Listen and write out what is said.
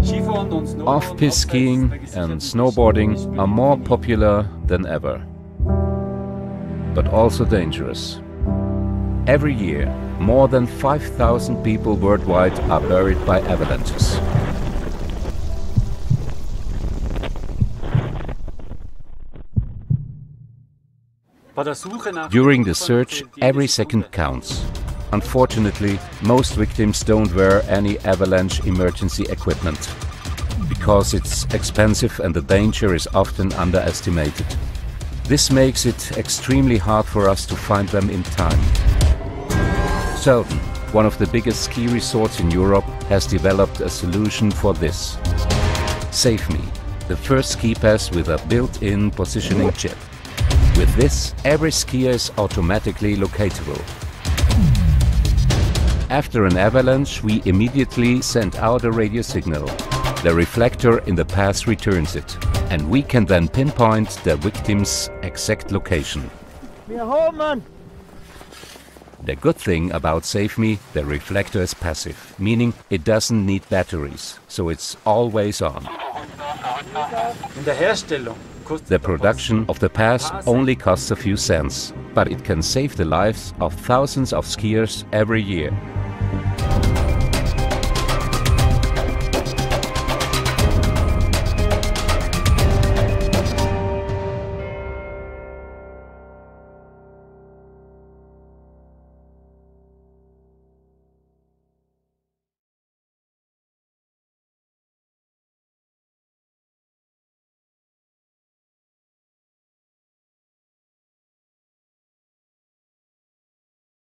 Off-piste skiing and snowboarding are more popular than ever, but also dangerous. Every year, more than 5,000 people worldwide are buried by avalanches. During the search, every second counts. Unfortunately, most victims don't wear any avalanche emergency equipment because it's expensive and the danger is often underestimated. This makes it extremely hard for us to find them in time. Sölden, one of the biggest ski resorts in Europe, has developed a solution for this. Save Me, the first ski pass with a built-in positioning chip. With this, every skier is automatically locatable. After an avalanche, we immediately send out a radio signal. The reflector in the pass returns it, and we can then pinpoint the victim's exact location. We're home, man! The good thing about Save Me, the reflector is passive, meaning it doesn't need batteries, so it's always on. The production of the pass only costs a few cents, but it can save the lives of thousands of skiers every year.